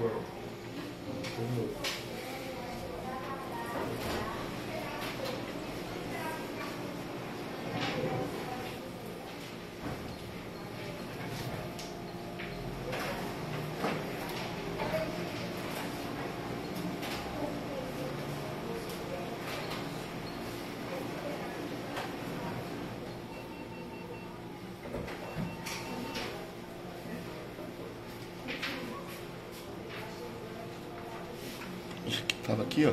world. Tava aqui, ó.